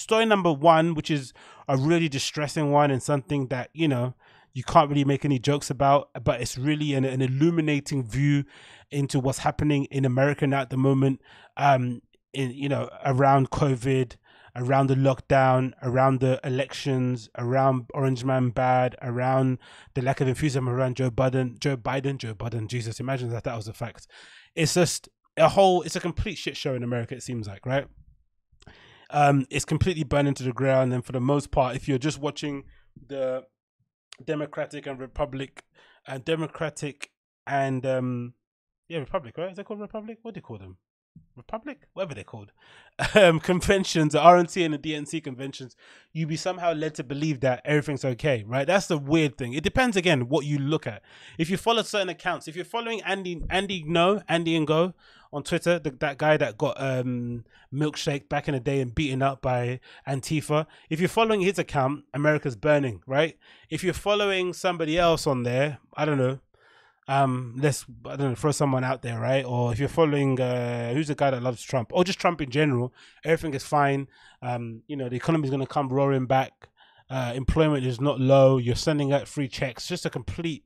story number one, which is a really distressing one and something that you know you can't really make any jokes about, but it's really an, an illuminating view into what's happening in America now at the moment. Um, in you know around COVID, around the lockdown, around the elections, around Orange Man bad, around the lack of enthusiasm around Joe Biden, Joe Biden, Joe Biden. Jesus, imagine that that was a fact. It's just a whole. It's a complete shit show in America. It seems like right. Um, it's completely burned into the ground, and for the most part, if you're just watching the Democratic and Republic, and uh, Democratic and um, yeah, Republic, right? Is that called Republic? What do you call them? Republic, whatever they're called, um, conventions, the RNC and the DNC conventions, you be somehow led to believe that everything's okay, right? That's the weird thing. It depends again what you look at. If you follow certain accounts, if you're following Andy, Andy No, Andy Ngo on Twitter, the, that guy that got um, milkshake back in the day and beaten up by Antifa. If you're following his account, America's burning, right? If you're following somebody else on there, I don't know, um let's i don't know throw someone out there right? Or if you're following uh who's the guy that loves trump? Or just trump in general. Everything is fine. Um you know the economy is going to come roaring back. Uh employment is not low. You're sending out free checks. Just a complete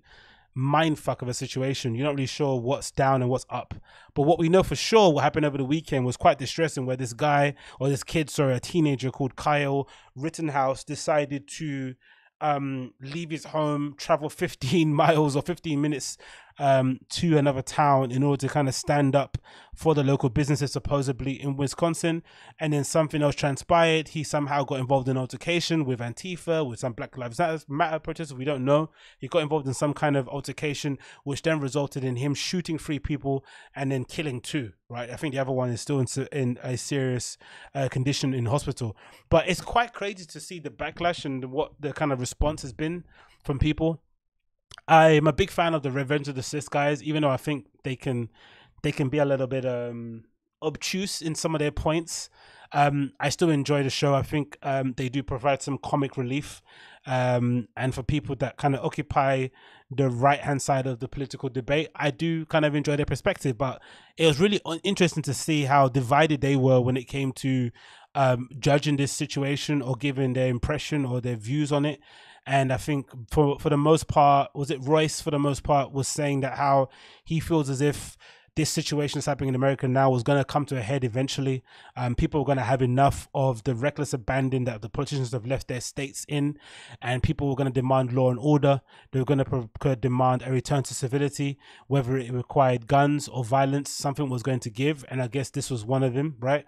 mind fuck of a situation. You're not really sure what's down and what's up. But what we know for sure what happened over the weekend was quite distressing where this guy or this kid sorry a teenager called kyle rittenhouse decided to um, leave his home, travel 15 miles or 15 minutes um, to another town in order to kind of stand up for the local businesses, supposedly in Wisconsin. And then something else transpired. He somehow got involved in altercation with Antifa, with some Black Lives Matter protesters. We don't know. He got involved in some kind of altercation, which then resulted in him shooting three people and then killing two. Right. I think the other one is still in, in a serious uh, condition in hospital. But it's quite crazy to see the backlash and what the kind of response has been from people I'm a big fan of the Revenge of the Cis guys, even though I think they can they can be a little bit um obtuse in some of their points. Um, I still enjoy the show. I think um, they do provide some comic relief. Um, and for people that kind of occupy the right hand side of the political debate, I do kind of enjoy their perspective. But it was really interesting to see how divided they were when it came to um, judging this situation or giving their impression or their views on it. And I think for for the most part, was it Royce for the most part was saying that how he feels as if this situation is happening in America now was going to come to a head eventually. Um, people are going to have enough of the reckless abandon that the politicians have left their states in, and people were going to demand law and order. They were going to demand a return to civility, whether it required guns or violence. Something was going to give, and I guess this was one of them, right?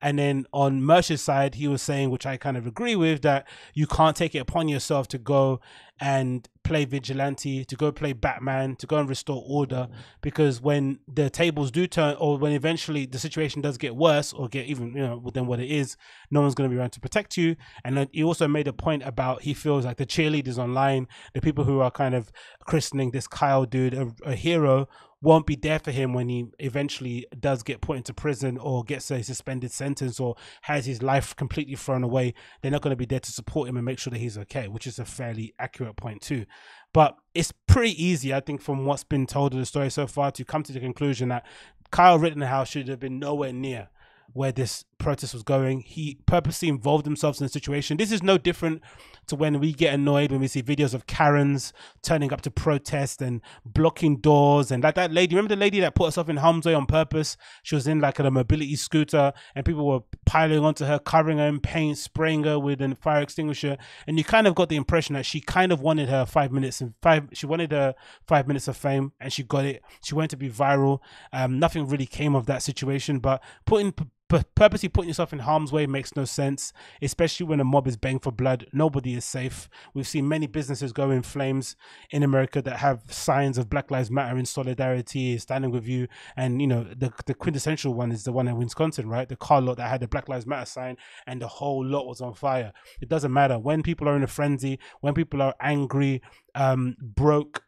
And then on Mersh's side, he was saying, which I kind of agree with, that you can't take it upon yourself to go and play vigilante, to go play Batman, to go and restore order, mm. because when the tables do turn, or when eventually the situation does get worse or get even you know than what it is, no one's going to be around to protect you. And then he also made a point about he feels like the cheerleaders online, the people who are kind of christening this Kyle dude a, a hero, won't be there for him when he eventually does get put into prison or gets a suspended sentence or has his life completely thrown away. They're not going to be there to support him and make sure that he's okay, which is a fairly accurate point too. But it's pretty easy, I think, from what's been told of the story so far, to come to the conclusion that Kyle Rittenhouse should have been nowhere near where this protest was going. He purposely involved himself in the situation. This is no different to when we get annoyed when we see videos of Karens turning up to protest and blocking doors and like that lady. Remember the lady that put herself in harm's way on purpose? She was in like a mobility scooter and people were piling onto her, covering her in paint, spraying her with a fire extinguisher. And you kind of got the impression that she kind of wanted her five minutes and five. She wanted her five minutes of fame and she got it. She wanted to be viral. Um, nothing really came of that situation, but putting purposely putting yourself in harm's way makes no sense, especially when a mob is bang for blood. Nobody is safe. We've seen many businesses go in flames in America that have signs of Black Lives Matter in solidarity, standing with you. And you know, the the quintessential one is the one in Wisconsin, right? The car lot that had the Black Lives Matter sign, and the whole lot was on fire. It doesn't matter when people are in a frenzy, when people are angry, um, broke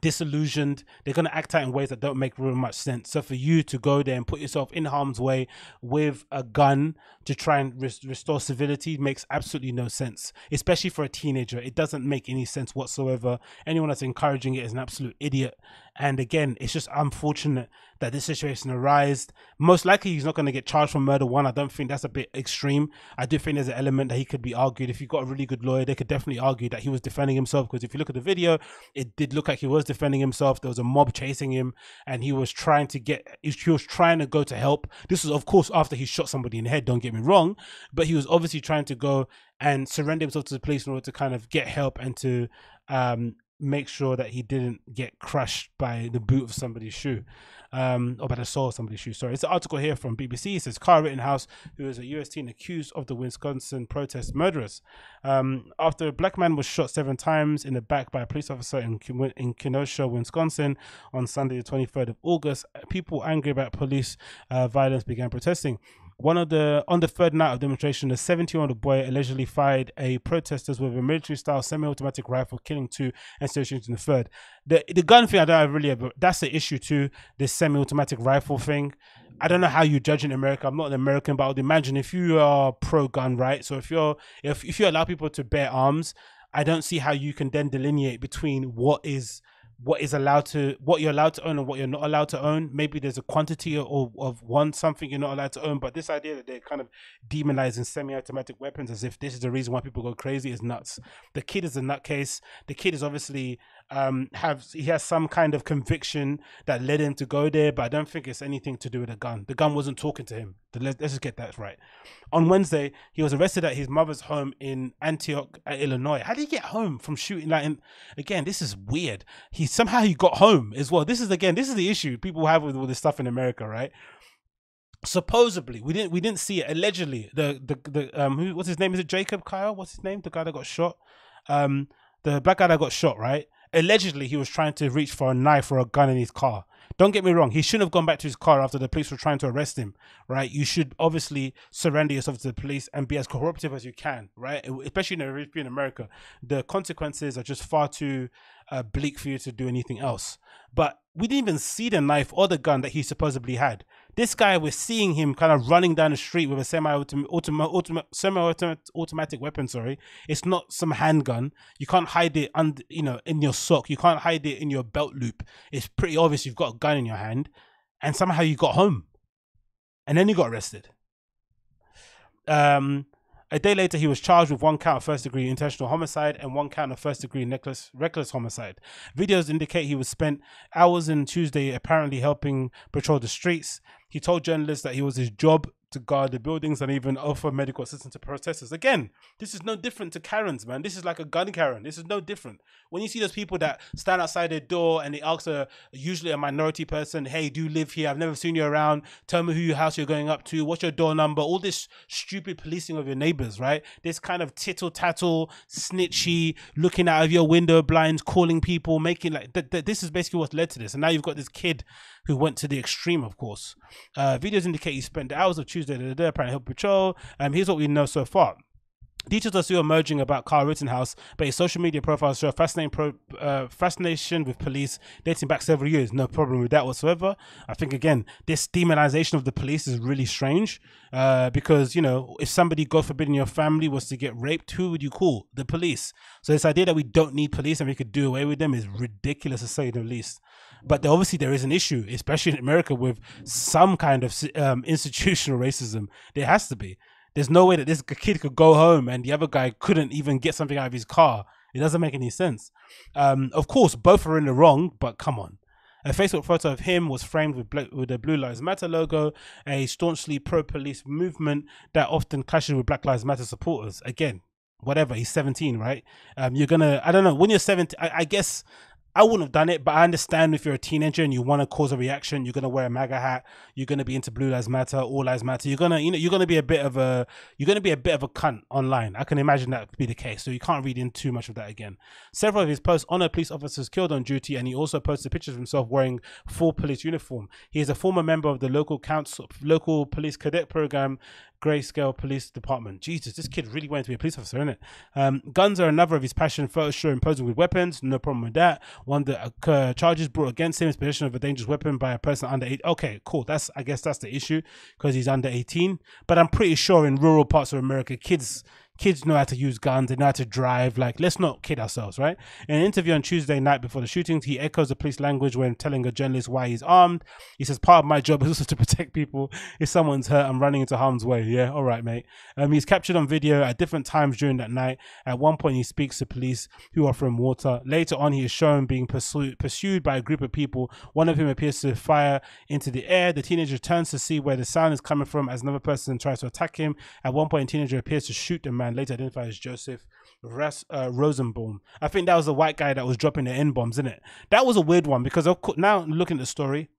disillusioned. They're going to act out in ways that don't make very much sense. So for you to go there and put yourself in harm's way with a gun to try and res- restore civility makes absolutely no sense especially for a teenager. It doesn't make any sense whatsoever. Anyone that's encouraging it is an absolute idiot. And again it's just unfortunate that this situation arised. Most likely, he's not going to get charged for murder one. I don't think that's a bit extreme. I do think there's an element that he could be argued. If you've got a really good lawyer, they could definitely argue that he was defending himself. Because if you look at the video, it did look like he was defending himself. There was a mob chasing him, and he was trying to get. He was trying to go to help. This was, of course, after he shot somebody in the head. Don't get me wrong, but he was obviously trying to go and surrender himself to the police in order to kind of get help and to um, make sure that he didn't get crushed by the boot of somebody's shoe um, or by the sole of somebody's shoe. Sorry, it's an article here from BBC. It says Kyle Rittenhouse, who is a US teen accused of the Wisconsin protest murderers. Um, after a black man was shot seven times in the back by a police officer in, in Kenosha, Wisconsin on Sunday, the 23rd of August, people angry about police uh, violence began protesting. One of the on the third night of demonstration, a 17-year-old boy allegedly fired a protesters with a military-style semi-automatic rifle, killing two and stationing in the third. The the gun thing I don't really that's the issue too. This semi-automatic rifle thing. I don't know how you judge in America. I'm not an American, but I would imagine if you are pro-gun, right? So if you're if if you allow people to bear arms, I don't see how you can then delineate between what is what is allowed to what you're allowed to own and what you're not allowed to own. Maybe there's a quantity of, of one something you're not allowed to own but this idea that they're kind of demonizing semi-automatic weapons as if this is the reason why people go crazy is nuts. The kid is a nutcase. The kid is obviously um have he has some kind of conviction that led him to go there but i don't think it's anything to do with a gun. The gun wasn't talking to him. Let's, just get that right. On wednesday he was arrested at his mother's home in antioch illinois. How did he get home from shooting? Like in, again this is weird. He somehow he got home as well. This is again this is the issue people have with all this stuff in america right? Supposedly we didn't we didn't see it. Allegedly the the, the um who what's his name? Is it jacob kyle? What's his name? The guy that got shot? Um the black guy that got shot right allegedly he was trying to reach for a knife or a gun in his car. Don't get me wrong, he shouldn't have gone back to his car after the police were trying to arrest him, right? You should obviously surrender yourself to the police and be as cooperative as you can, right? Especially in European America, the consequences are just far too uh, bleak for you to do anything else. But we didn't even see the knife or the gun that he supposedly had. This guy, we're seeing him kind of running down the street with a semi-automatic semi-automatic weapon. Sorry, it's not some handgun. You can't hide it under, you know, in your sock. You can't hide it in your belt loop. It's pretty obvious you've got a gun in your hand, and somehow you got home, and then you got arrested. Um, a day later, he was charged with one count of first degree intentional homicide and one count of first degree reckless, homicide. Videos indicate he was spent hours in Tuesday apparently helping patrol the streets. He told journalists that he was his job to guard the buildings and even offer medical assistance to protesters. Again, this is no different to Karens, man. This is like a gun Karen. This is no different. When you see those people that stand outside their door and they ask a usually a minority person, "Hey, do you live here? I've never seen you around. Tell me who your house you're going up to. What's your door number?" All this stupid policing of your neighbors, right? This kind of tittle tattle, snitchy, looking out of your window blinds, calling people, making like th- th- this is basically what's led to this. And now you've got this kid who went to the extreme, of course. Uh, videos indicate he spent hours of Tuesday, da, da, apparently help patrol. Um, here's what we know so far. Details are still emerging about Carl Rittenhouse, but his social media profiles show fascinating pro, uh, fascination with police dating back several years. No problem with that whatsoever. I think again, this demonization of the police is really strange uh, because you know if somebody, God forbid, in your family was to get raped, who would you call? The police. So this idea that we don't need police and we could do away with them is ridiculous to say the least. But obviously there is an issue, especially in America, with some kind of um, institutional racism. There has to be. There's no way that this kid could go home and the other guy couldn't even get something out of his car. It doesn't make any sense. Um, of course, both are in the wrong, but come on. A Facebook photo of him was framed with, bl- with the Blue Lives Matter logo, a staunchly pro police movement that often clashes with Black Lives Matter supporters. Again, whatever, he's 17, right? Um, you're gonna, I don't know, when you're 17, I, I guess I wouldn't have done it, but I understand if you're a teenager and you want to cause a reaction, you're gonna wear a MAGA hat, you're gonna be into Blue Lives Matter, All Lives Matter. You're gonna, you know, you're gonna be a bit of a, you're gonna be a bit of a cunt online. I can imagine that be the case. So you can't read in too much of that again. Several of his posts honor police officers killed on duty, and he also posted pictures of himself wearing full police uniform. He is a former member of the local council, local police cadet program, Grayslake Police Department. Jesus, this kid really wanted to be a police officer, isn't it? Um, guns are another of his passion. Photos show him posing with weapons. No problem with that. One that uh, charges brought against him is possession of a dangerous weapon by a person under eight. Okay, cool. That's I guess that's the issue because he's under eighteen. But I'm pretty sure in rural parts of America, kids kids know how to use guns, they know how to drive. Like, let's not kid ourselves, right? In an interview on Tuesday night before the shootings, he echoes the police language when telling a journalist why he's armed. He says, "Part of my job is also to protect people. If someone's hurt, I'm running into harm's way." Yeah, all right, mate. Um, he's captured on video at different times during that night. At one point, he speaks to police who offer him water. Later on, he is shown being pursued pursued by a group of people. One of whom appears to fire into the air. The teenager turns to see where the sound is coming from as another person tries to attack him. At one point, a teenager appears to shoot the man, later identified as Joseph uh, Rosenbaum. I think that was the white guy that was dropping the N bombs, isn't it? That was a weird one because of co- now looking at the story,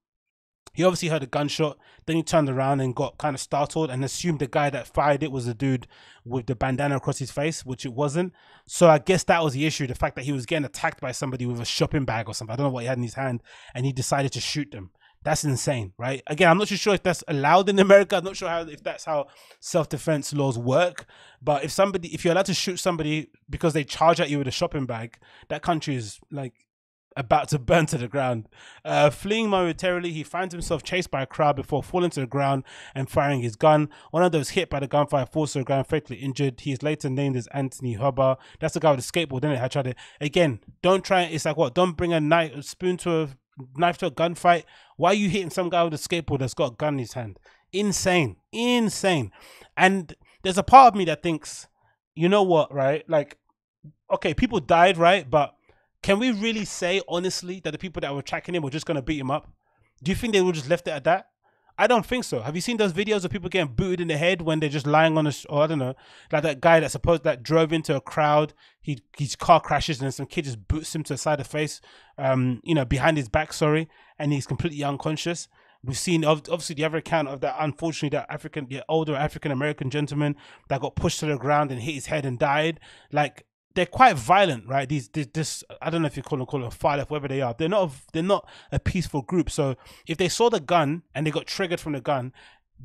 he obviously heard a gunshot. Then he turned around and got kind of startled and assumed the guy that fired it was the dude with the bandana across his face, which it wasn't. So I guess that was the issue the fact that he was getting attacked by somebody with a shopping bag or something. I don't know what he had in his hand. And he decided to shoot them. That's insane, right? Again, I'm not too sure if that's allowed in America. I'm not sure how if that's how self-defense laws work. But if somebody, if you're allowed to shoot somebody because they charge at you with a shopping bag, that country is like about to burn to the ground. Uh, fleeing momentarily, he finds himself chased by a crowd before falling to the ground and firing his gun. One of those hit by the gunfire falls to the ground, fatally injured. He is later named as Anthony Huber. That's the guy with the skateboard, didn't it? I tried it. again. Don't try. It's like what? Don't bring a knife, a spoon to a knife to a gunfight. Why are you hitting some guy with a skateboard that's got a gun in his hand? Insane, insane. And there's a part of me that thinks, you know what, right? Like, okay, people died, right? But can we really say honestly that the people that were tracking him were just gonna beat him up? Do you think they would just left it at that? I don't think so. Have you seen those videos of people getting booted in the head when they're just lying on a, or I don't know, like that guy that supposed that drove into a crowd, he his car crashes and some kid just boots him to the side of the face, um, you know, behind his back, sorry, and he's completely unconscious. We've seen obviously the other account of that, unfortunately, that African, the older African American gentleman that got pushed to the ground and hit his head and died. Like they're quite violent, right? These, this, this, I don't know if you call them, call them far left, whatever they are. They're not, they're not a peaceful group. So if they saw the gun and they got triggered from the gun,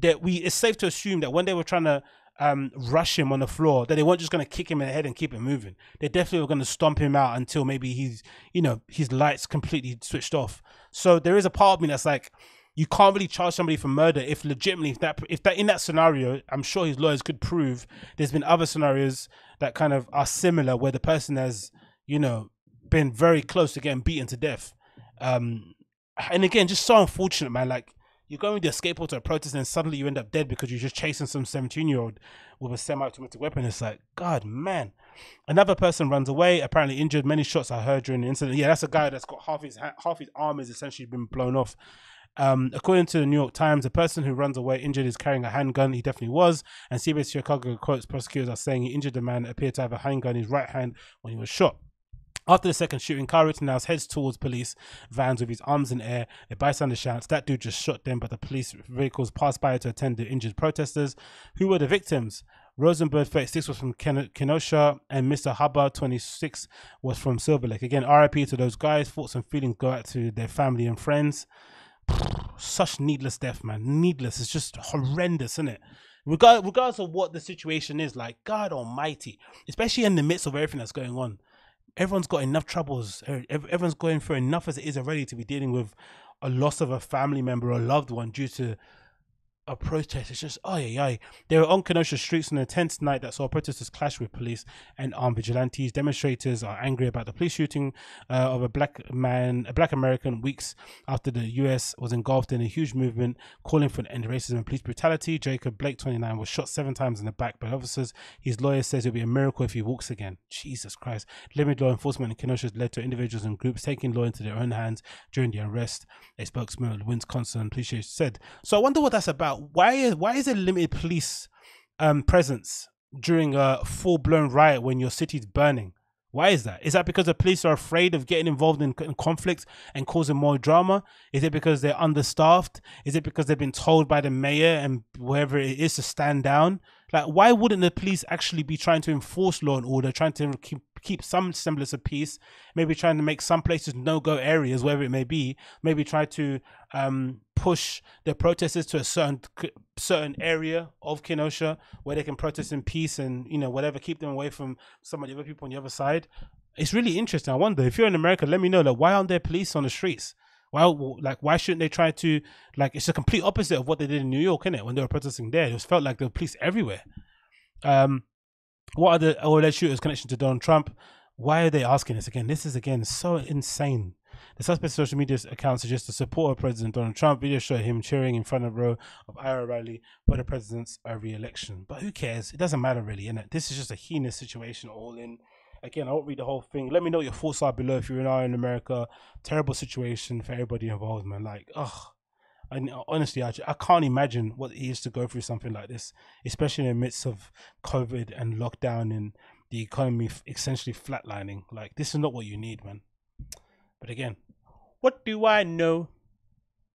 that we, it's safe to assume that when they were trying to um, rush him on the floor, that they weren't just going to kick him in the head and keep him moving. They definitely were going to stomp him out until maybe he's, you know, his lights completely switched off. So there is a part of me that's like, you can't really charge somebody for murder if legitimately if that if that in that scenario i'm sure his lawyers could prove there's been other scenarios that kind of are similar where the person has you know been very close to getting beaten to death. Um and again just so unfortunate man. Like you're going with your skateboard to a protest and suddenly you end up dead because you're just chasing some 17 year old with a semi-automatic weapon. It's like god man. Another person runs away apparently injured. Many shots are heard during the incident. Yeah that's a guy that's got half his half his arm is essentially been blown off um, according to the New York Times, the person who runs away injured is carrying a handgun. He definitely was. And CBS Chicago quotes prosecutors are saying he injured the man appeared to have a handgun in his right hand when he was shot. After the second shooting, Kyle Rittenhouse heads towards police vans with his arms in air. A bystander shouts, That dude just shot them, but the police vehicles pass by to attend the injured protesters. Who were the victims? Rosenberg, 36, was from Ken- Kenosha, and Mr. Hubbard, 26, was from Silver Lake. Again, RIP to those guys. Thoughts and feelings go out to their family and friends such needless death, man. Needless. It's just horrendous, isn't it? Regard, regardless of what the situation is, like God Almighty, especially in the midst of everything that's going on, everyone's got enough troubles. Everyone's going through enough as it is already to be dealing with a loss of a family member or a loved one due to a protest. It's just, oh yeah, yeah. They were on Kenosha streets on a tense night that saw protesters clash with police and armed vigilantes. Demonstrators are angry about the police shooting uh, of a black man, a black American, weeks after the U.S. was engulfed in a huge movement calling for an end to racism and police brutality. Jacob Blake, 29, was shot seven times in the back by officers. His lawyer says it'll be a miracle if he walks again. Jesus Christ. Limited law enforcement in Kenosha has led to individuals and groups taking law into their own hands during the arrest. A spokesman of Wisconsin police said. So I wonder what that's about why is why is there limited police um, presence during a full blown riot when your city's burning? Why is that? Is that because the police are afraid of getting involved in, in conflict and causing more drama? Is it because they're understaffed? Is it because they've been told by the mayor and whoever it is to stand down? Like, why wouldn't the police actually be trying to enforce law and order, trying to keep keep some semblance of peace? Maybe trying to make some places no go areas, wherever it may be. Maybe try to um, push the protesters to a certain certain area of Kenosha where they can protest in peace and you know whatever, keep them away from some of the other people on the other side. It's really interesting. I wonder if you're in America, let me know. Like, why aren't there police on the streets? Why, like, why shouldn't they try to, like, it's a complete opposite of what they did in New York, isn't it? When they were protesting there, it was felt like there were police everywhere. Um, What are the alleged shooters' connection to Donald Trump? Why are they asking this again? This is again so insane. The suspect's social media account suggests the support of President Donald Trump. Videos show him cheering in front of a row of IRA rally for the president's re-election. But who cares? It doesn't matter really, innit? This is just a heinous situation all in. Again, I won't read the whole thing. Let me know your thoughts are below if you're in Ireland, America. Terrible situation for everybody involved, man. Like, ugh. I, uh, honestly, I, I can't imagine what it is to go through something like this, especially in the midst of COVID and lockdown and the economy essentially flatlining. Like, this is not what you need, man. But again, what do I know?